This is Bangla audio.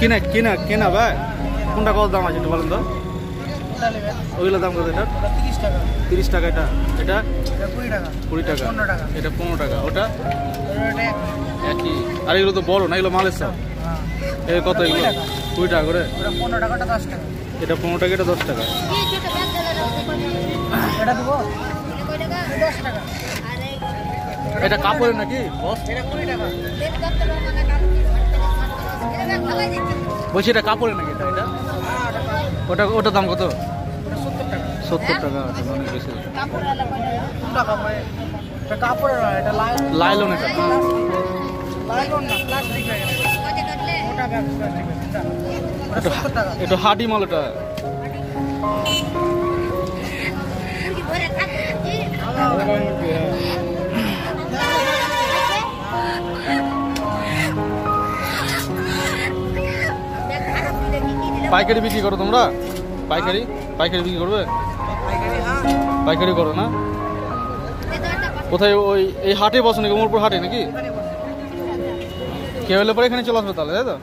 কিনা কিনা কিনা ভাই। কোনটা কত দাম আছে একটু বলেন তো? ওইগুলো দাম কত এটা? তিরিশ টাকা এটা। এটা? কুড়ি টাকা। এটা পনেরো টাকা। ওটা? একই। আর এগুলো তো বড় না, এগুলো মালের সব এই কত এগুলো? কুড়ি টাকা। করে? এটা পনেরো টাকা, এটা দশ টাকা। এটা কাপড়ের নাকি? টাকা বলছি এটা কাপড়ের নাকি এটা? এটা? ওটা ওটার দাম কত? সত্তর টাকা অনেক বেশি। এটা। লাইন লাইলন এটা এটা হাডি মাল এটা। পাইকারি বিক্রি করো তোমরা? পাইকারি? পাইকারি বিক্রি করবে? পাইকারি করো না? কোথায় ওই এই হাটে বসো নাকি? উমরপুর হাটে নাকি? কেউ হলে পরে এখানে চলে আসবে তাহলে, তাই তো?